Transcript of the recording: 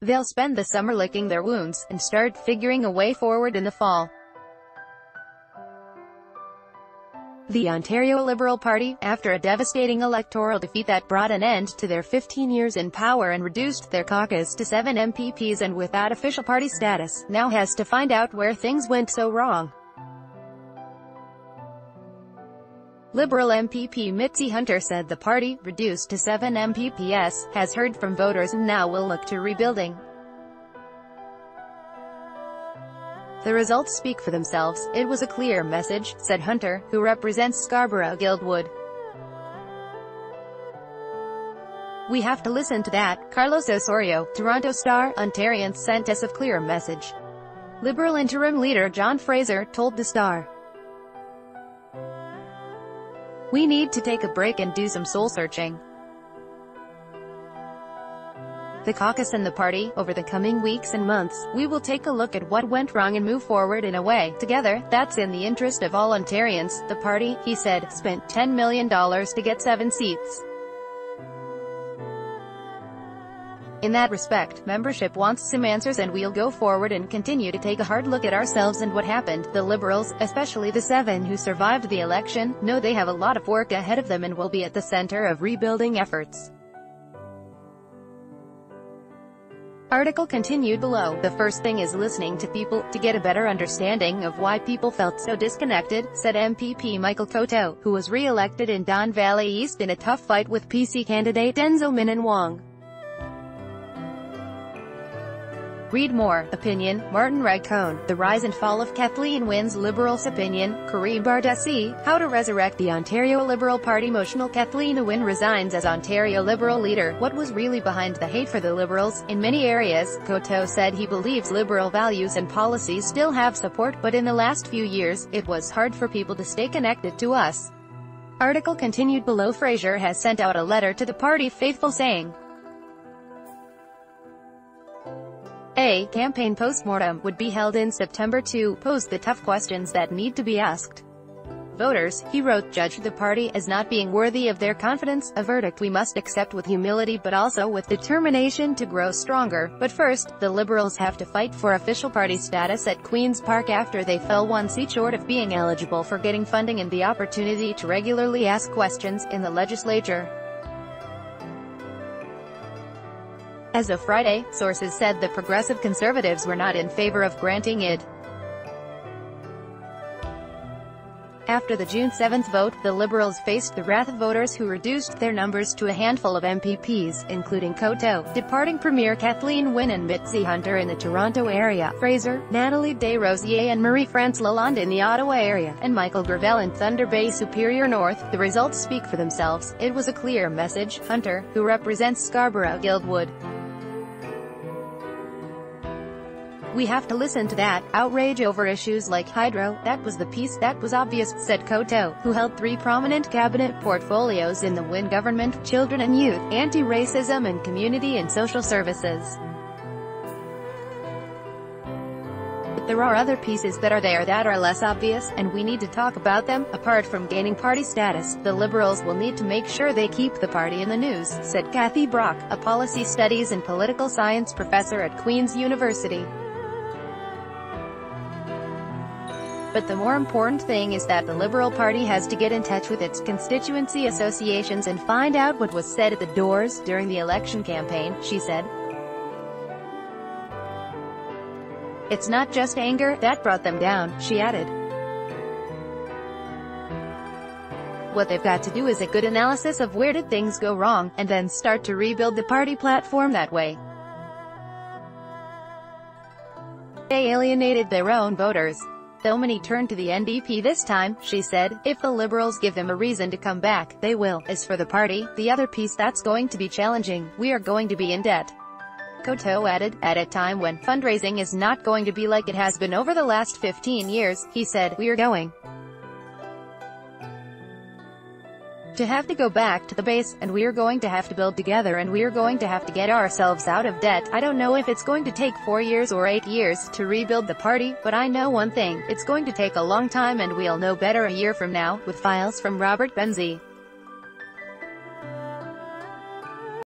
They'll spend the summer licking their wounds, and start figuring a way forward in the fall. The Ontario Liberal Party, after a devastating electoral defeat that brought an end to their 15 years in power and reduced their caucus to seven MPPs and without official party status, now has to find out where things went so wrong. Liberal MPP Mitzie Hunter said the party, reduced to 7 MPPs, has heard from voters and now will look to rebuilding. The results speak for themselves, it was a clear message, said Hunter, who represents Scarborough-Guildwood. We have to listen to that, Carlos Osorio, Toronto Star, Ontarians sent us a clear message. Liberal interim leader John Fraser, told the Star. We need to take a break and do some soul-searching. The caucus and the party, over the coming weeks and months, we will take a look at what went wrong and move forward in a way, together, that's in the interest of all Ontarians. The party, he said, spent $10 million to get seven seats. In that respect, membership wants some answers and we'll go forward and continue to take a hard look at ourselves and what happened. The Liberals, especially the seven who survived the election, know they have a lot of work ahead of them and will be at the center of rebuilding efforts. Article continued below. The first thing is listening to people, to get a better understanding of why people felt so disconnected, said MPP Michael Coteau, who was re-elected in Don Valley East in a tough fight with PC candidate Denzil Minnan-Wong. Read more. Opinion, Martin Regg Cohn, The Rise and Fall of Kathleen Wynne's Liberals Opinion, Karim Bardeesy, How to Resurrect the Ontario Liberal Party Emotional Kathleen Wynne resigns as Ontario Liberal leader. What was really behind the hate for the Liberals? In many areas, Coteau said he believes Liberal values and policies still have support, but in the last few years, it was hard for people to stay connected to us. Article continued below Fraser has sent out a letter to the party faithful saying, A campaign postmortem would be held in September to pose the tough questions that need to be asked. Voters, he wrote, judged the party as not being worthy of their confidence, a verdict we must accept with humility but also with determination to grow stronger. But first, the Liberals have to fight for official party status at Queen's Park after they fell one seat short of being eligible for getting funding and the opportunity to regularly ask questions in the legislature. As of Friday, sources said the Progressive Conservatives were not in favor of granting it. After the June 7 vote, the Liberals faced the wrath of voters who reduced their numbers to a handful of MPPs, including Coteau, departing Premier Kathleen Wynne and Mitzie Hunter in the Toronto area, Fraser, Nathalie Des Rosiers and Marie-France Lalonde in the Ottawa area, and Michael Gravelle in Thunder Bay Superior North. The results speak for themselves. It was a clear message. Hunter, who represents Scarborough-Guildwood, We have to listen to that. Outrage over issues like hydro, that was the piece that was obvious, said Coteau, who held three prominent cabinet portfolios in the Wynne government, children and youth, anti-racism and community and social services. But there are other pieces that are there that are less obvious, and we need to talk about them. Apart from gaining party status, the Liberals will need to make sure they keep the party in the news, said Kathy Brock, a policy studies and political science professor at Queen's University. But the more important thing is that the Liberal Party has to get in touch with its constituency associations and find out what was said at the doors during the election campaign, she said. It's not just anger that brought them down, she added. What they've got to do is a good analysis of where did things go wrong, and then start to rebuild the party platform that way. They alienated their own voters. Though many turned to the NDP this time, she said, if the Liberals give them a reason to come back, they will. As for the party, the other piece that's going to be challenging, we are going to be in debt. Coteau added, at a time when fundraising is not going to be like it has been over the last 15 years, he said, we are going to have to go back to the base, and we're going to have to build together and we're going to have to get ourselves out of debt. I don't know if it's going to take four years or eight years to rebuild the party, but I know one thing, it's going to take a long time and we'll know better a year from now, with files from Robert Benzie.